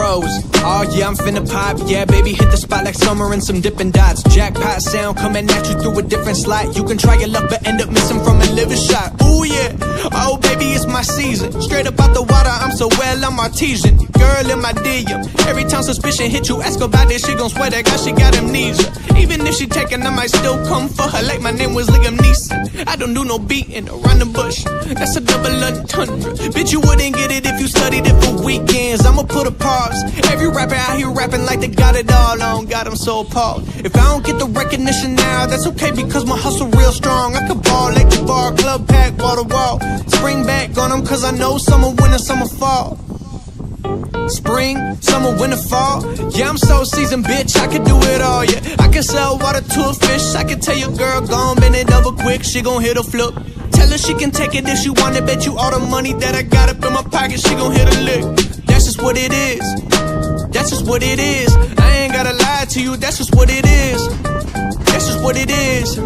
bros. Oh yeah, I'm finna pop. Yeah, baby, hit the spot like summer and some dipping dots. Jackpot sound coming at you through a different slot. You can try your luck, but end up missing from a liver shot. Ooh yeah, oh baby, it's my season. Straight up out the water, I'm so well, I'm artesian. Girl in my DM. Every time suspicion hit you, ask about this, she gon' swear that God she got amnesia. Even if she taking, I might still come for her like my name was Liam Neeson. I don't do no beating around the bush. That's a double entendre. Bitch, you wouldn't get it if you studied it for weekends. I'ma put a pause. Every rapper out here rapping like they got it all. Don't got them so appalled. If I don't get the recognition now, that's okay because my hustle real strong. I could ball like the bar, club pack, wall to wall. Spring back on them cause I know summer, winter, summer, fall. Spring, summer, winter, fall. Yeah, I'm so seasoned, bitch. I can do it all. Yeah, I can sell water to a fish. I can tell your girl, gone, bend it over quick. She gon' hit a flip. Tell her she can take it if she want it. Bet you all the money that I got up in my pocket, she gon' hit a lick. That's just what it is. That's just what it is. I ain't gotta lie to you. That's just what it is. That's just what it is.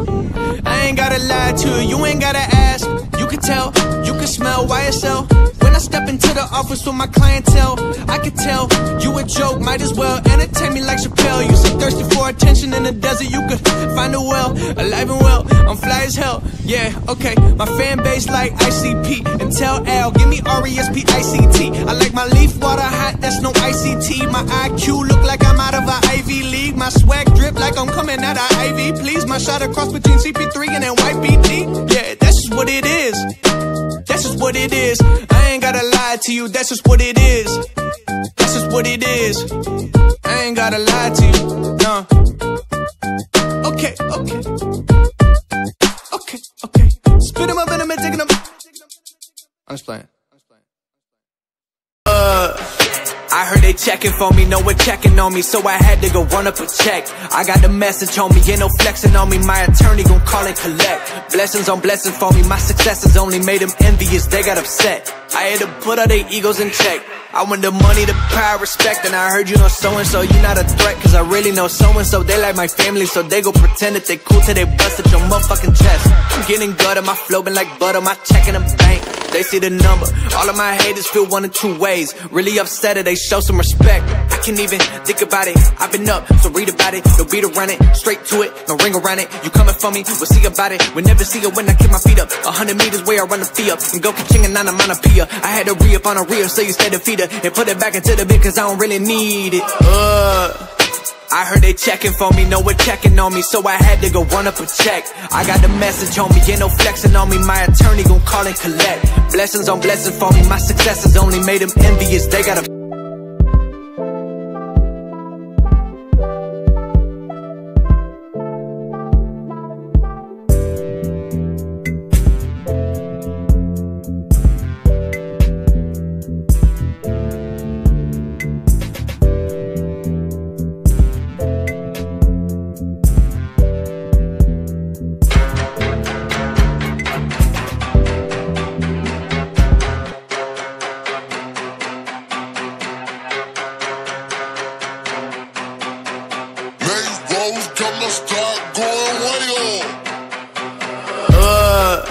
I ain't gotta lie to you. You ain't gotta ask. You can tell. You can smell YSL. When I step into the office with my clientele, I can tell you a joke. Might as well entertain me like Chappelle. You thirsty for attention in the desert, you could find a well, alive and well. I'm fly as hell. Yeah, okay. My fan base like ICP and tell Al, give me R S P I like my leaf water hot. That's no ICT. My IQ look like I'm out of a Ivy League. My swag drip like I'm coming out of Ivy. Please, my shot across between CP3 and YPT. Yeah, that's just what it is. That's just what it is. I ain't gotta lie to you. That's just what it is. That's just what it is. I ain't gotta lie to you. No. Okay, okay. Okay, okay. Spit him up in and taking him. I'm just playing. I heard they checking for me, no one checking on me, so I had to go run up a check. I got the message on me, ain't no flexing on me, my attorney gon' call and collect. Blessings on blessings for me, my successes only made them envious, they got upset. I had to put all their egos in check. I want the money, the power, respect, and I heard you know so and so, you not a threat, cause I really know so and so. They like my family, so they go pretend that they cool till they bust at your motherfucking chest. I'm getting gutter, my flow been like butter, my check in the bank. They see the number. All of my haters feel one of two ways. Really upset it, they show some respect. I can't even think about it. I've been up, so read about it. No beat around it, straight to it, no ring around it. You coming for me, we'll see about it. We'll never see it when I kick my feet up. A hundred meters where I run the fee up. And go ka-ching and onomatopoeia. I had to re up on a reel, so you stay defeated. And put it back into the bit, cause I don't really need it. Uh. I heard they checking for me, no one checking on me, so I had to go run up a check. I got the message on me, ain't no flexing on me, my attorney gon' call and collect. Blessings on blessings for me, my successes only made them envious, they got a On. Uh,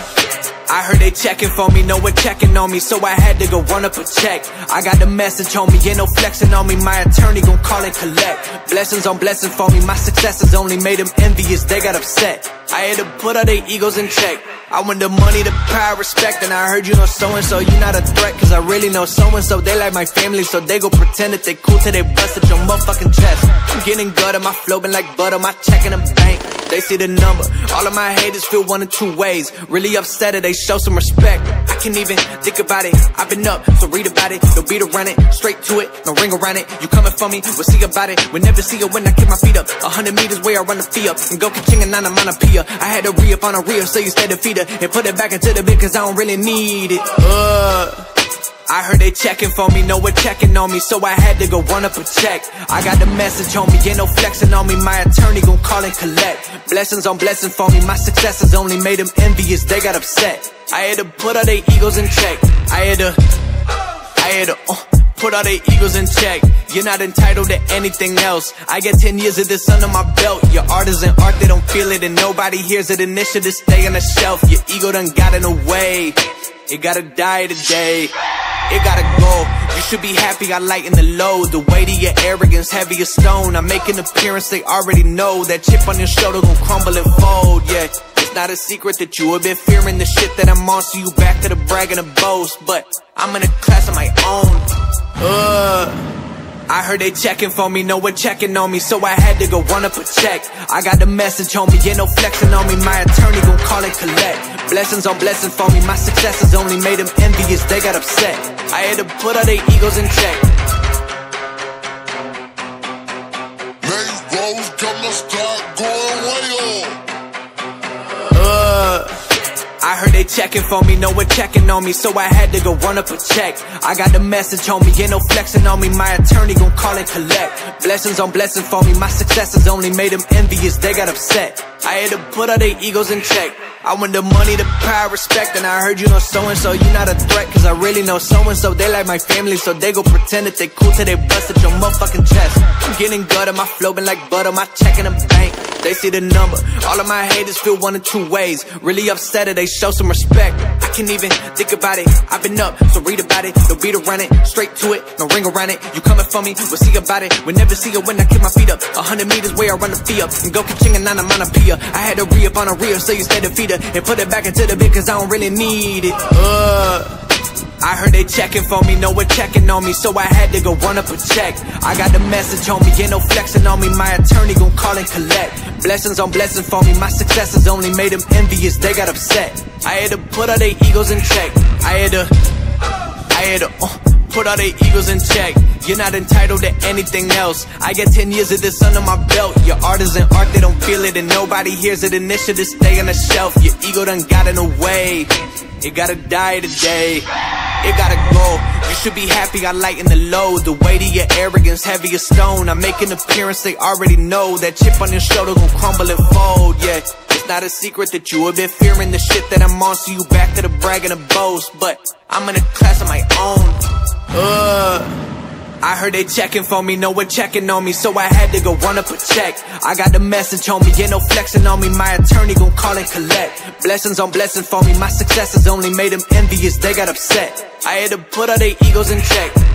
I heard they checking for me, no one checking on me, so I had to go run up a check. I got the message on me, ain't no flexing on me, my attorney gon' call and collect. Blessings on blessings for me, my successes only made them envious, they got upset. I had to put all their egos in check. I want the money, the power, respect, and I heard you know so and so, you not a threat, cause I really know so and so. They like my family, so they go pretend that they cool till they bust at your motherfucking chest. I'm getting gutter, my flow been like butter, my check in the bank. They see the number. All of my haters feel one of two ways. Really upset it, they show some respect. I can't even think about it. I've been up, so read about it. No beat around it, straight to it, no ring around it. You coming for me, we'll see about it. We'll never see it when I kick my feet up. A hundred meters where I run the fee up. And go ka-ching and onomatopoeia. I had to re up on a reel, so you stay defeated. And put it back into the bit, cause I don't really need it. Uh. I heard they checking for me, no one checking on me, so I had to go run up a check. I got the message on me, ain't no flexing on me, my attorney gon' call and collect. Blessings on blessings for me, my successes only made them envious, they got upset. I had to put all their egos in check. I had to, I had to, uh, put all their egos in check. You're not entitled to anything else. I got 10 years of this under my belt. Your art isn't art, they don't feel it, and nobody hears it. Initiative stay on the shelf. Your ego done got in the way. It gotta die today. It gotta go. You should be happy I lighten the load. The weight of your arrogance, heavy as stone. I make an appearance, they already know. That chip on your shoulder gon' crumble and fold, yeah. It's not a secret that you have been fearing the shit that I'm on, so you back to the brag and the boast. But I'm in a class of my own. Uh. I heard they checking for me, no one checking on me, so I had to go run up a check. I got the message me, ain't no flexing on me, my attorney gon' call and collect. Blessings on blessings for me, my successes only made them envious, they got upset. I had to put all their egos in check. These roads gonna start going way up. Uh, I heard they checking for me, no one checking on me, so I had to go run up a check. I got the message on me, ain't no flexing on me, my attorney gon' call and collect. Blessings on blessings for me, my successes only made them envious, they got upset. I had to put all their egos in check. I want the money, the power, respect, and I heard you know so and so, you not a threat, cause I really know so and so. They like my family, so they go pretend that they cool till they bust at your motherfucking chest. I'm getting gutter, my flow been like butter, my check in the bank. They see the number. All of my haters feel one of two ways. Really upset or they show some respect. Can't even think about it. I've been up, so read about it. No beat around it, straight to it, no ring around it. You coming for me, we'll see about it. We'll never see it when I kick my feet up. A hundred meters where I run the fee up. And go ka-ching and onomatopoeia. I had to re up on a reel, so you stay defeated. And put it back into the bit, cause I don't really need it. Uh. I heard they checking for me, no one checking on me, so I had to go run up a check. I got the message on me, ain't no flexing on me, my attorney gon' call and collect. Blessings on blessings for me, my successes only made them envious, they got upset. I had to put all their egos in check. I had to, I had to, uh, put all their egos in check. You're not entitled to anything else. I got 10 years of this under my belt. Your art is an art, they don't feel it, and nobody hears it. Initiative stay on the shelf. Your ego done got in the way. It gotta die today. It gotta go. You should be happy I lighten the load. The weight of your arrogance, heavy as stone. I make an appearance, they already know. That chip on your shoulder gon' crumble and fold, yeah. It's not a secret that you have been fearing the shit that I'm on, so you back to the brag and boast. But I'm in a class of my own. Uh. I heard they checking for me, no one checking on me, so I had to go run up a check. I got the message me, ain't no flexing on me, my attorney gon' call and collect. Blessings on blessings for me, my successes only made them envious, they got upset. I had to put all their egos in check.